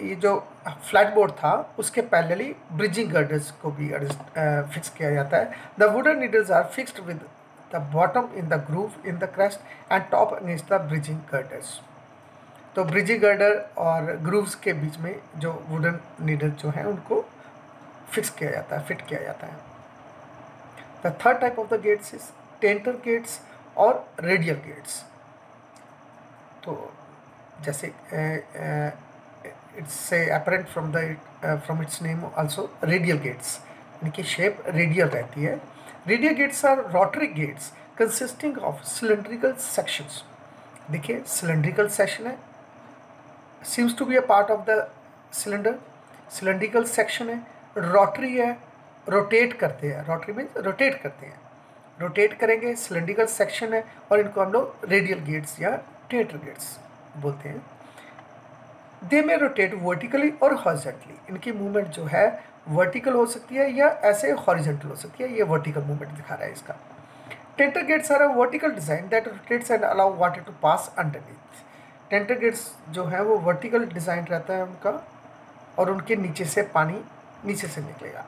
ये जो flat board था, उसके पैरेलली ब्रिजिंग गर्डर्स को भी फिक्स किया जाता है। The wooden needles are fixed with the bottom in the groove in the crest and top against the bridging girders. तो ब्रिजिंग गर्डर और ग्रूव्स के बीच में जो वुडन नीडल जो हैं, उनको फिक्स किया जाता है, फिट किया जाता है। The third type of the gates is tainter gates और रेडियल गेट्स। तो जैसे it's apparent from the from its name also radial gates इनकी शेप रेडियल रहती है। Radial gates are rotary gates consisting of cylindrical sections देखिए cylindrical section है। Seems to be a part of the cylinder cylindrical section है। Rotary है। Rotate करते हैं। Rotary में रोटेट करते हैं। रोटेट करेंगे सिलेंड्रिकल सेक्शन है और इनको हम लोग रेडियल गेट्स या टेटर गेट्स बोलते हैं। दे में रोटेट वर्टिकली और हॉरिजेंटली इनकी मूवमेंट जो है वर्टिकल हो सकती है या ऐसे हॉरिजेंटल हो सकती है, ये वर्टिकल मूवमेंट दिखा रहा है इसका। Tainter gates are a vertical design that rotates and allow water to pass underneath tainter gates जो है, वो वर्टिकल डिज़ाइन रहता है उनका, और उनके नीचे से पानी नीचे से निकलेगा।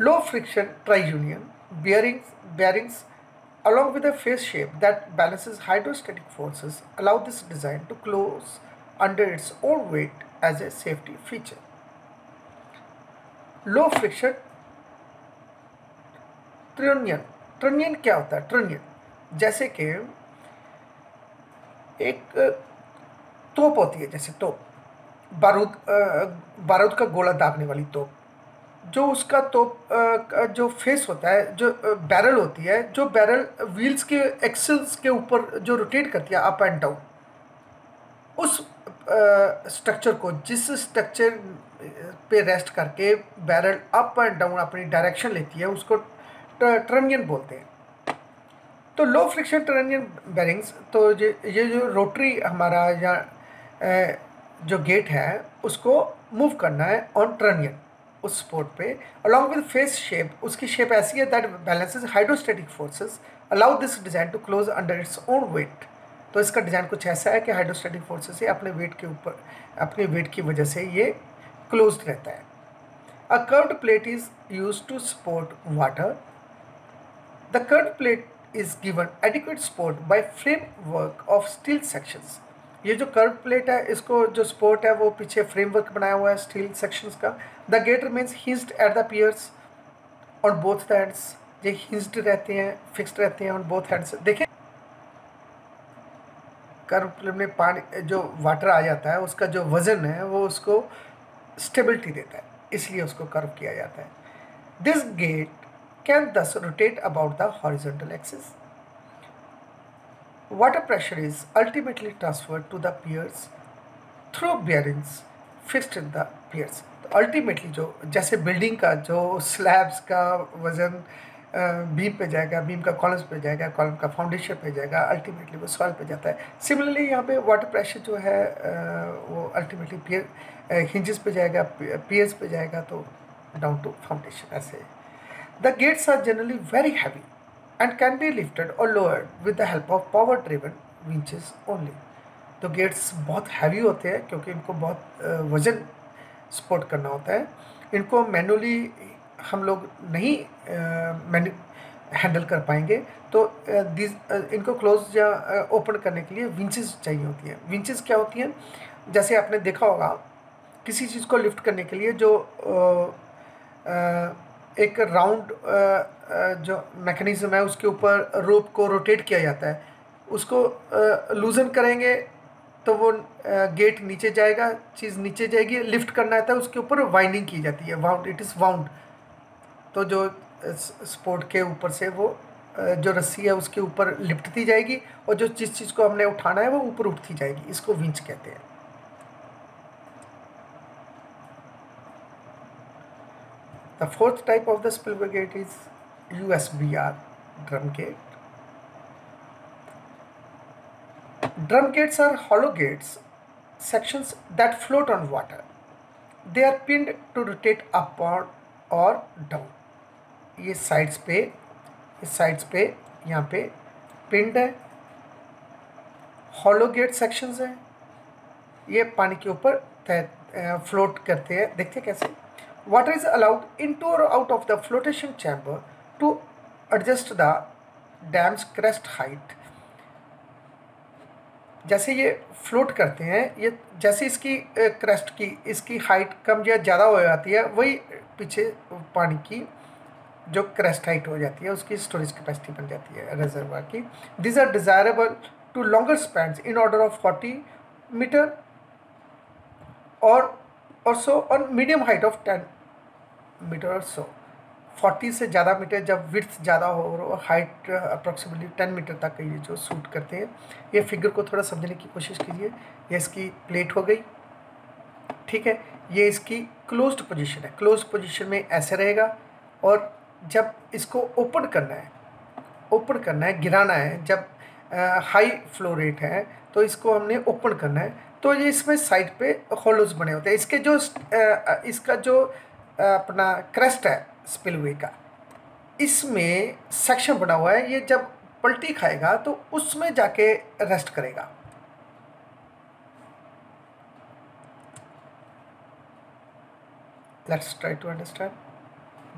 Low friction trunnion bearings bearings along with a face shape that balances hydrostatic forces allow this design to close under its own weight as a safety feature. Low friction trunnion trunnion क्या होता है ट्रिनियन जैसे कि एक तोप होती है जैसे तोप बारूद बारूद का गोला दागने वाली तोप जो उसका तो जो फेस होता है, जो बैरल होती है, जो बैरल व्हील्स के एक्सल्स के ऊपर जो रोटेट करती है अप एंड डाउन उस स्ट्रक्चर को, जिस स्ट्रक्चर पे रेस्ट करके बैरल अप एंड डाउन अपनी डायरेक्शन लेती है, उसको ट्रनियन बोलते हैं। तो लो फ्रिक्शन ट्रनियन बैरिंग्स तो ये ये जो रोटरी हमारा या जो गेट है, उसको मूव करना है ऑन ट्रनियन उस स्पोर्ट पे अलॉन्ग विद फेस शेप उसकी शेप ऐसी है that balances hydrostatic forces allow this design to close under its own weight तो इसका डिज़ाइन कुछ ऐसा है कि हाइड्रोस्टेटिक फोर्सेस से अपने वेट के ऊपर, अपने वेट की वजह से ये क्लोज रहता है। A curved plate is use to support water the curved plate is given adequate support by framework of steel sections ये जो कर्व प्लेट है, इसको जो सपोर्ट है, वो पीछे फ्रेमवर्क बनाया हुआ है स्टील सेक्शंस का। The gate means hinged at the piers on both hands ये हिंस्ड रहते हैं फिक्स्ड रहते हैं ऑन बोथ हैंड्स देखें कर्व प्लेट में पानी, जो वाटर आ जाता है, उसका जो वज़न है, वो उसको स्टेबिलिटी देता है, इसलिए उसको कर्व किया जाता है। This gate can thus rotate about the horizontal axis water pressure is ultimately transferred to the piers through bearings fixed in the piers तो अल्टीमेटली जो, जैसे बिल्डिंग का, जो स्लैब्स का वज़न बीम पे जाएगा बीम का कॉलम्स पे जाएगा कॉलम का फाउंडेशन पे जाएगा अल्टीमेटली वो सॉइल पे जाता है। सिमिलरली यहाँ पे वाटर प्रेशर जो है वो अल्टीमेटली पियर हिंजेस पे जाएगा पियर्स पे जाएगा तो डाउन टू फाउंडेशन ऐसे। The gates are generally very heavy and can be lifted or lowered with the help of power driven winches only. तो गेट्स बहुत हैवी होते हैं क्योंकि इनको बहुत वज़न सपोर्ट करना होता है। इनको मैनुअली हम लोग नहीं हैंडल कर पाएँगे। तो दिस इनको क्लोज या ओपन करने के लिए विंचेस चाहिए होती हैं। विंचेस क्या होती हैं? जैसे आपने देखा होगा किसी चीज़ को लिफ्ट करने के लिए जो आ, आ, एक राउंड जो मैकेनिज़्म है, उसके ऊपर रोप को रोटेट किया जाता है। उसको लूज़न करेंगे तो वो गेट नीचे जाएगा, चीज़ नीचे जाएगी लिफ्ट करना आता है, उसके ऊपर वाइंडिंग की जाती है। वाउंड इट इज़ वाउंड तो जो स्पोर्ट के ऊपर से वो जो रस्सी है, उसके ऊपर लिपटती जाएगी और जो जिस चीज़ को हमने उठाना है, वो ऊपर उठती जाएगी। इसको विंच कहते हैं। The fourth type of the spillway gate is USBR drum gate. Drum gates are hollow gates, sections that float on water. They are pinned to rotate upward or down. ये साइड्स पे इस sides पे यहाँ पे पिंड है hollow gate sections हैं ये पानी के ऊपर फ्लोट करते हैं देखते हैं कैसे इज़ अलाउड इन टू और out of the flotation chamber to adjust the dam's crest height जैसे ये फ्लोट करते हैं, ये जैसे इसकी क्रेस्ट की, इसकी हाइट कम या ज़्यादा हो जाती है, वही पीछे पानी की जो क्रेस्ट हाइट हो जाती है, उसकी स्टोरेज कैपेसिटी बन जाती है रिजर्वर की। These are desirable to longer span in order of forty metre और और so on medium height of ten metre और सो फोर्टी से ज़्यादा मीटर जब विर्थ ज़्यादा हो और हाइट अप्रॉक्सीमेटली टेन मीटर तक ये जो सूट करते हैं, ये फिगर को थोड़ा समझने की कोशिश कीजिए। ये इसकी प्लेट हो गई। ठीक है? ये इसकी क्लोज्ड पोजीशन है। क्लोज्ड पोजीशन में ऐसे रहेगा और जब इसको ओपन करना है ओपन करना है, गिराना है, जब हाई फ्लो रेट है तो इसको हमने ओपन करना है। तो ये इसमें साइड पे होलोज बने होते हैं। इसके जो इसका जो अपना क्रस्ट है स्पिलवे का, इसमें सेक्शन बना हुआ है। ये जब पलटी खाएगा तो उसमें जाके रेस्ट करेगा। Let's try to understand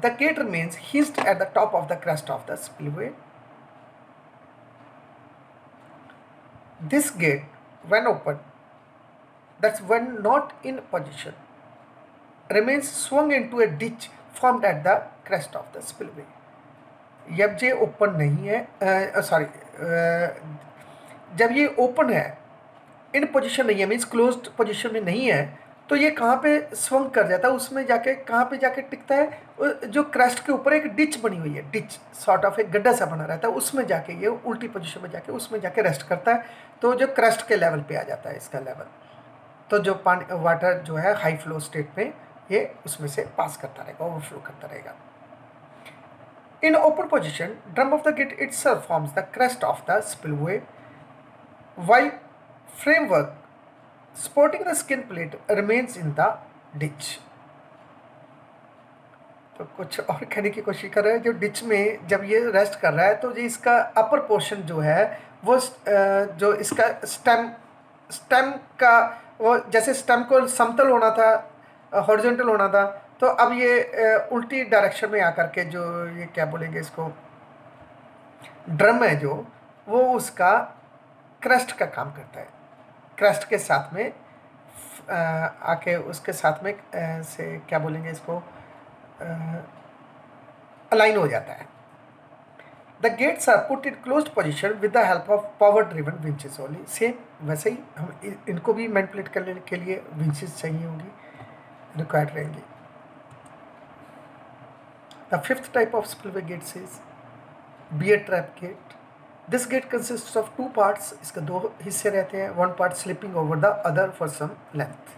the gate remains hoisted at the top of the crest of the spillway this gate when open that's when not in position, remains swung into a ditch formed at the crest of the spillway. जब ये open नहीं है sorry जब ये open है इन position नहीं है means closed position में नहीं है तो ये कहाँ पे स्वंग कर जाता है? उसमें जाके, कहाँ पे जाके टिकता है? जो क्रेस्ट के ऊपर एक डिच बनी हुई है डिच सॉर्ट ऑफ़ एक गड्ढा सा बना रहता है, उसमें जाके, ये उल्टी पोजीशन में जाके, उसमें जाके रेस्ट करता है तो जो क्रेस्ट के लेवल पे आ जाता है इसका लेवल तो जो पानी वाटर जो है हाई फ्लो स्टेट में ये उसमें से पास करता रहेगा ओवरफ्लो करता रहेगा। In open position drum of the gate it forms the crest of the spillway by framework supporting the skin plate remains in the ditch. तो कुछ और कहने की कोशिश कर रहे हैं, जो डिच में जब ये रेस्ट कर रहा है तो ये इसका अपर पोर्शन जो है, वो जो इसका स्टेम स्टेम का वो जैसे स्टेम को समतल होना था हॉरिजॉन्टल होना था तो अब ये उल्टी डायरेक्शन में आकर के जो ये क्या बोलेंगे इसको ड्रम है जो, वो उसका क्रस्ट का काम करता है। क्रस्ट के साथ में आके उसके साथ में से क्या बोलेंगे इसको अलाइन हो जाता है। The gates are put in close position with the help of power driven winches only same वैसे ही हम इनको भी मैनिपुलेट करने के लिए विंचेस चाहिए होंगी रिक्वायर्ड रहेंगे। The fifth type of spillway gates is bear trap gate this gate consist of two parts इसके दो हिस्से रहते हैं one part slipping over the other for some length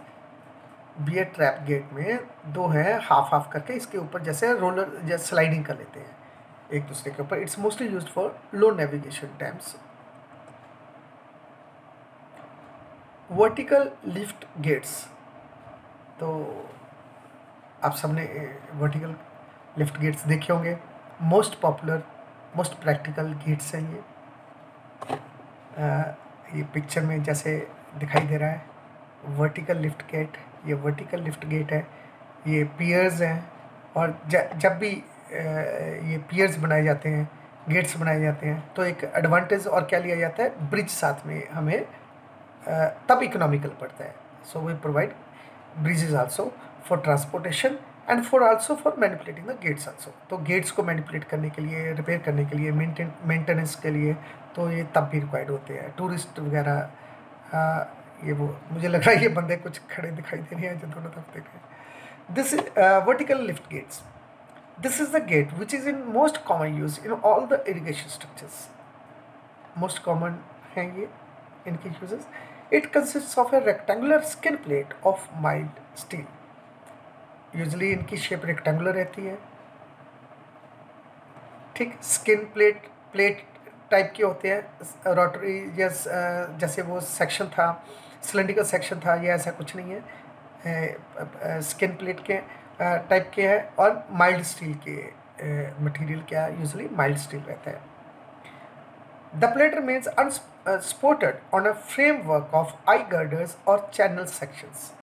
bear trap gate में दो हैं हाफ़ हाफ़ करके इसके ऊपर जैसे रोलर जैसे स्लाइडिंग कर लेते हैं, एक दूसरे के ऊपर। It's mostly use for low navigation dams vertical lift gates तो आप सबने वर्टिकल लिफ्ट गेट्स देखे होंगे। Most popular most practical gates हैं ये। आ, ये पिक्चर में जैसे दिखाई दे रहा है। वर्टिकल लिफ्ट गेट ये वर्टिकल लिफ्ट गेट है। ये पियर्स हैं और ज, जब भी ये पियर्स बनाए जाते हैं गेट्स बनाए जाते हैं तो एक एडवांटेज और क्या लिया जाता है? ब्रिज साथ में हमें तब इकोनॉमिकल पड़ता है। So we provide bridges also for transportation and for also for manipulating the gates also तो गेट्स को मैनिपुलेट करने के लिए रिपेयर करने के लिए मेंटेन मेंटेनेंस के लिए तो ये तब भी रिक्वायर्ड होते हैं। टूरिस्ट वगैरह ये वो, मुझे लग रहा है ये बंदे कुछ खड़े दिखाई दे रहे हैं जो दोनों तरफ़ देखे this is vertical lift gates this is the gate which is in most common use in all the irrigation structures most common हैं ये, इनके uses it consist of a rectangular skin plate of mild steel usually इनकी shape rectangular रहती है। ठीक skin plate plate type के होते हैं। रोटरी या जैसे वो सेक्शन था सिलेंडिकल सेक्शन था, ये ऐसा कुछ नहीं है। स्किन प्लेट के टाइप के हैं और माइल्ड स्टील के मटेरियल क्या यूजली माइल्ड स्टील रहता है। The The plate Uh, remains unsupported on a framework of eye girders or channel sections.